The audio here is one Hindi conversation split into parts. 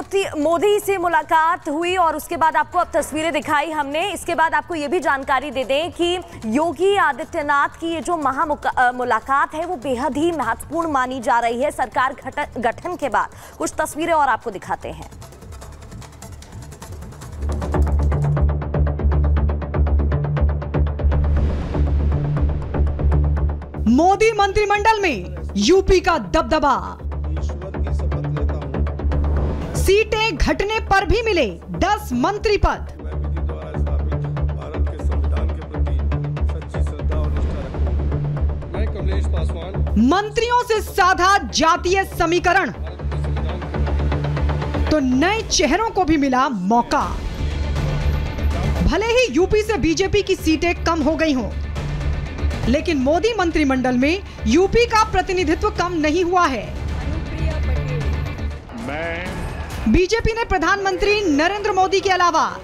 मोदी मोदी से मुलाकात हुई और उसके बाद आपको अब तस्वीरें दिखाई हमने। इसके बाद आपको ये भी जानकारी दे दें कि योगी आदित्यनाथ की ये जो महा मुलाकात है, वो बेहद ही महत्वपूर्ण मानी जा रही है। सरकार गठन के बाद। कुछ तस्वीरें और आपको दिखाते हैं। मोदी मंत्रिमंडल में यूपी का दबदबा। सीटें घटने पर भी मिले 10 मंत्री पद। मंत्रियों से साधा जातीय समीकरण। तो नए चेहरों को भी मिला मौका। भले ही यूपी से बीजेपी की सीटें कम हो गई हों लेकिन मोदी मंत्रिमंडल में यूपी का प्रतिनिधित्व कम नहीं हुआ है। बीजेपी ने प्रधानमंत्री नरेंद्र मोदी के अलावा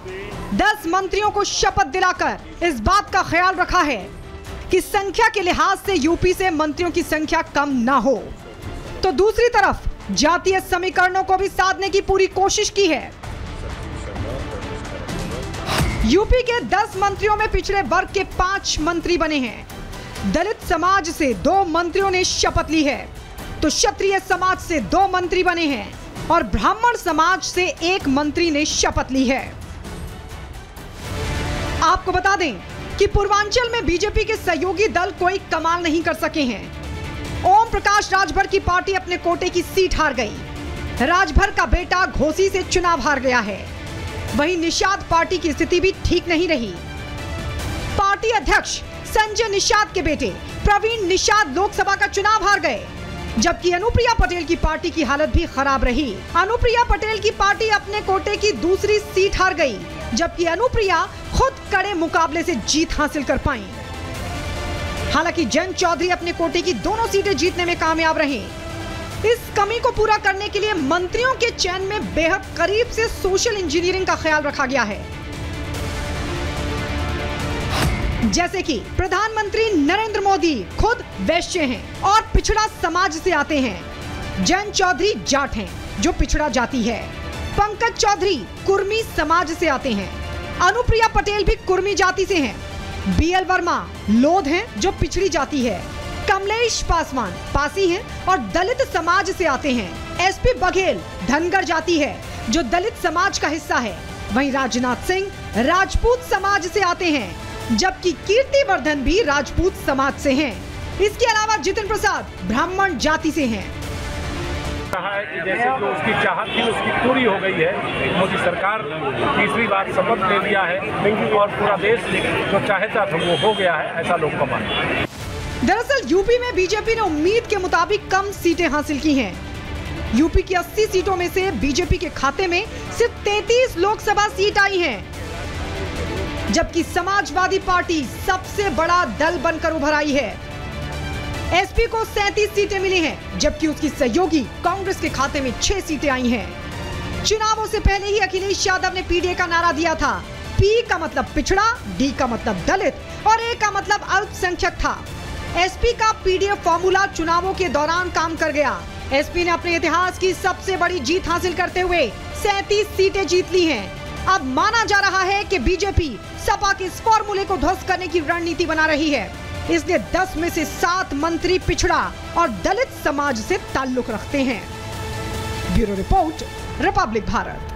10 मंत्रियों को शपथ दिलाकर इस बात का ख्याल रखा है कि संख्या के लिहाज से यूपी से मंत्रियों की संख्या कम न हो। तो दूसरी तरफ़, जातीय समीकरणों को भी साधने की पूरी कोशिश की है। यूपी के 10 मंत्रियों में पिछड़े वर्ग के पाँच मंत्री बने हैं। दलित समाज से दो मंत्रियों ने शपथ ली है। तो क्षत्रिय समाज से दो मंत्री बने हैं। और ब्राह्मण समाज से एक मंत्री ने शपथ ली है। आपको बता दें कि पूर्वांचल में बीजेपी के सहयोगी दल कोई कमाल नहीं कर सके हैं। ओम प्रकाश राजभर की पार्टी अपने कोटे की सीट हार गई। राजभर का बेटा घोसी से चुनाव हार गया है। वहीं निषाद पार्टी की स्थिति भी ठीक नहीं रही। पार्टी अध्यक्ष संजय निषाद के बेटे प्रवीण निषाद लोकसभा का चुनाव हार गए। जबकि अनुप्रिया पटेल की पार्टी की हालत भी खराब रही। अनुप्रिया पटेल की पार्टी अपने कोटे की दूसरी सीट हार गई, जबकि अनुप्रिया खुद कड़े मुकाबले से जीत हासिल कर पाई। हालाँकि जैन चौधरी अपने कोटे की दोनों सीटें जीतने में कामयाब रहे। इस कमी को पूरा करने के लिए मंत्रियों के चयन में बेहद करीब से सोशल इंजीनियरिंग का ख्याल रखा गया है। जैसे कि प्रधानमंत्री नरेंद्र मोदी खुद वैश्य हैं और पिछड़ा समाज से आते हैं। जैन चौधरी जाट हैं, जो पिछड़ा जाति है। पंकज चौधरी कुर्मी समाज से आते हैं। अनुप्रिया पटेल भी कुर्मी जाति से हैं। बीएल वर्मा लोध हैं, जो पिछड़ी जाति है। कमलेश पासवान पासी हैं और दलित समाज से आते हैं। एसपी बघेल धनगर जाति है, जो दलित समाज का हिस्सा है। वहीं राजनाथ सिंह राजपूत समाज से आते हैं। जबकि कीर्ति वर्धन भी राजपूत समाज से हैं। इसके अलावा जितिन प्रसाद ब्राह्मण जाति से हैं कहा है कि जैसे जो उसकी चाहत थी उसकी पूरी हो गई है मोदी सरकार तीसरी बार शपथ ले लिया है और पूरा देश जो चाहता था वो हो गया है ऐसा लोग का मानना दरअसल यूपी में बीजेपी ने उम्मीद के मुताबिक कम सीटें हासिल की हैं। यूपी की 80 सीटों में से बीजेपी के खाते में सिर्फ़ 33 लोकसभा सीट आई हैं। जबकि समाजवादी पार्टी सबसे बड़ा दल बनकर उभर आई है। एसपी को सैतीस सीटें मिली हैं, जबकि उसकी सहयोगी कांग्रेस के खाते में छह सीटें आई हैं। चुनावों से पहले ही अखिलेश यादव ने पीडीए का नारा दिया था। पी का मतलब पिछड़ा, डी का मतलब दलित और ए का मतलब अल्पसंख्यक था। एसपी का पीडीए फॉर्मूला चुनावों के दौरान काम कर गया। एसपी ने अपने इतिहास की सबसे बड़ी जीत हासिल करते हुए सैतीस सीटें जीत ली हैं। अब माना जा रहा है कि बीजेपी सपा के इस फॉर्मूले को ध्वस्त करने की रणनीति बना रही है। इसलिए 10 में से सात मंत्री पिछड़ा और दलित समाज से ताल्लुक रखते हैं। Bureau report, Republic Bharat.